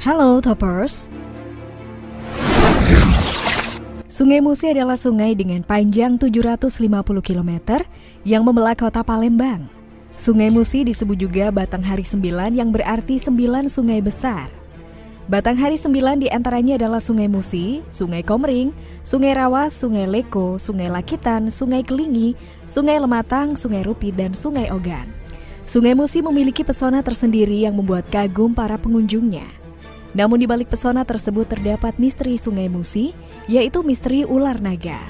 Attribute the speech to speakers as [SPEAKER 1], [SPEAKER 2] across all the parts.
[SPEAKER 1] Halo Toppers. Sungai Musi adalah sungai dengan panjang 750 km yang membelah kota Palembang. Sungai Musi disebut juga Batang Hari Sembilan yang berarti sembilan sungai besar. Batang Hari Sembilan di antaranya adalah Sungai Musi, Sungai Komering, Sungai Rawas, Sungai Leko, Sungai Lakitan, Sungai Kelingi, Sungai Lematang, Sungai Rupi, dan Sungai Ogan. Sungai Musi memiliki pesona tersendiri yang membuat kagum para pengunjungnya. Namun di balik pesona tersebut terdapat misteri Sungai Musi, yaitu misteri ular naga.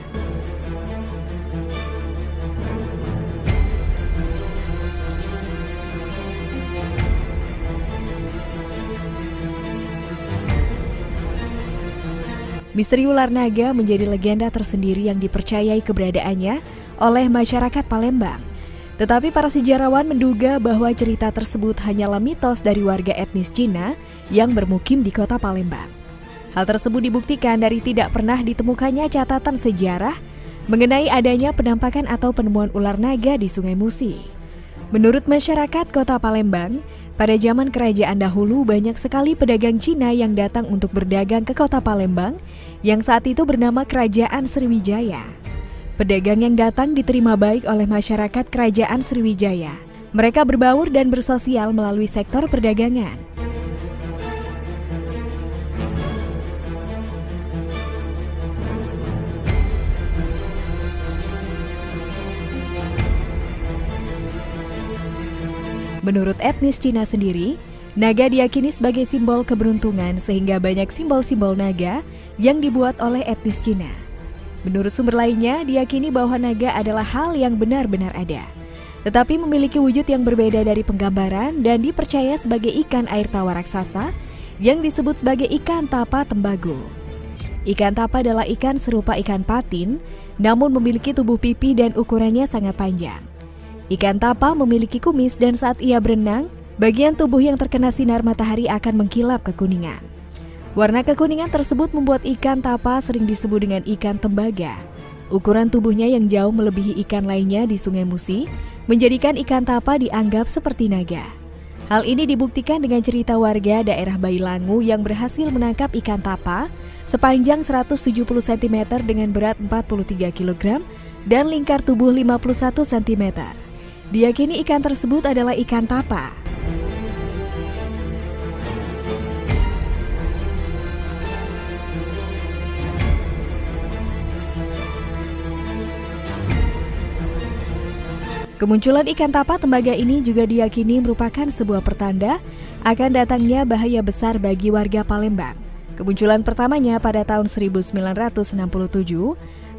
[SPEAKER 1] Misteri ular naga menjadi legenda tersendiri yang dipercayai keberadaannya oleh masyarakat Palembang. Tetapi para sejarawan menduga bahwa cerita tersebut hanyalah mitos dari warga etnis Cina yang bermukim di kota Palembang. Hal tersebut dibuktikan dari tidak pernah ditemukannya catatan sejarah mengenai adanya penampakan atau penemuan ular naga di Sungai Musi. Menurut masyarakat kota Palembang, pada zaman kerajaan dahulu banyak sekali pedagang Cina yang datang untuk berdagang ke kota Palembang yang saat itu bernama Kerajaan Sriwijaya. Pedagang yang datang diterima baik oleh masyarakat Kerajaan Sriwijaya. Mereka berbaur dan bersosial melalui sektor perdagangan. Menurut etnis Cina sendiri, naga diyakini sebagai simbol keberuntungan sehingga banyak simbol-simbol naga yang dibuat oleh etnis Cina. Menurut sumber lainnya, diyakini bahwa naga adalah hal yang benar-benar ada, tetapi memiliki wujud yang berbeda dari penggambaran dan dipercaya sebagai ikan air tawar raksasa yang disebut sebagai ikan tapa tembago. Ikan tapa adalah ikan serupa ikan patin, namun memiliki tubuh pipi dan ukurannya sangat panjang. Ikan tapa memiliki kumis dan saat ia berenang, bagian tubuh yang terkena sinar matahari akan mengkilap kekuningan. Warna kekuningan tersebut membuat ikan tapa sering disebut dengan ikan tembaga. Ukuran tubuhnya yang jauh melebihi ikan lainnya di Sungai Musi menjadikan ikan tapa dianggap seperti naga. Hal ini dibuktikan dengan cerita warga daerah Bailangu yang berhasil menangkap ikan tapa sepanjang 170 cm dengan berat 43 kg dan lingkar tubuh 51 cm. Diyakini ikan tersebut adalah ikan tapa. Kemunculan ikan tapa tembaga ini juga diyakini merupakan sebuah pertanda akan datangnya bahaya besar bagi warga Palembang. Kemunculan pertamanya pada tahun 1967,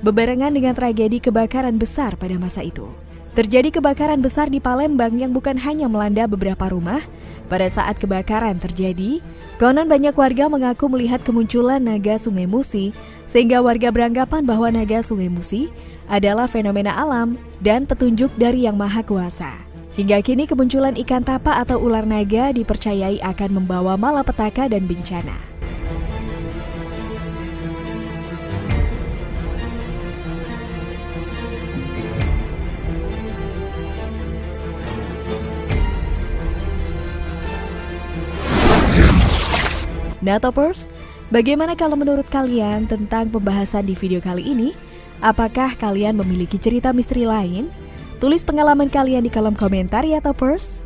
[SPEAKER 1] bebarengan dengan tragedi kebakaran besar pada masa itu. Terjadi kebakaran besar di Palembang yang bukan hanya melanda beberapa rumah. Pada saat kebakaran terjadi, konon banyak warga mengaku melihat kemunculan naga Sungai Musi, sehingga warga beranggapan bahwa naga Sungai Musi adalah fenomena alam dan petunjuk dari Yang Maha Kuasa. Hingga kini kemunculan ikan tapa atau ular naga dipercayai akan membawa malapetaka dan bencana. Nah, Toppers, bagaimana kalau menurut kalian tentang pembahasan di video kali ini? Apakah kalian memiliki cerita misteri lain? Tulis pengalaman kalian di kolom komentar ya Toppers.